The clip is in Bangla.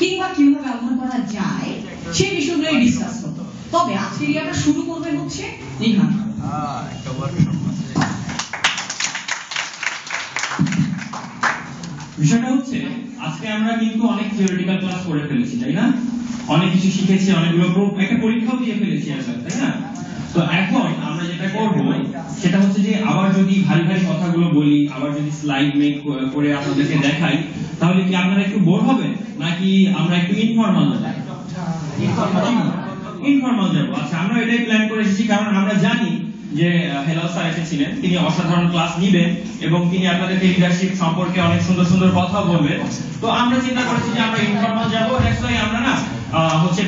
কিংবা কীভাবে ব্যবহার করা যায় সেই বিষয়গুলোই ডিসকাস করব তবে আজকে আমরা শুরু করবে হচ্ছে। বিষয়টা হচ্ছে, আজকে আমরা কিন্তু অনেক থিওরিটিক্যাল ক্লাস করে ফেলেছি, তাই না? অনেক কিছু শিখেছি, অনেকগুলো একটা পরীক্ষাও দিয়ে ফেলেছি একবার তাই না? তো এখন সেটা হচ্ছে যে আবার যদি ভারী ভারী কথাগুলো বলি আবার যদি স্লাইড মেক করে আপনাদেরকে দেখাই তাহলে কি আপনারা একটু বোর হবেন? নাকি আমরা একটু ইনফর্মাল যাই ইনফর্মাল যাব। আচ্ছা আমরা এটাই প্ল্যান করে এসেছি কারণ আমরা জানি যে হেলাল স্যার এসেছিলেন। তিনি অসাধারণ ক্লাস নিবেন এবং তিনি আপনাদেরকে লিডারশিপ সম্পর্কে অনেক সুন্দর সুন্দর কথা বলবেন। তো আমরা চিন্তা করেছি যে আমরা ইনফর্মাল যাব। আমরা না হচ্ছে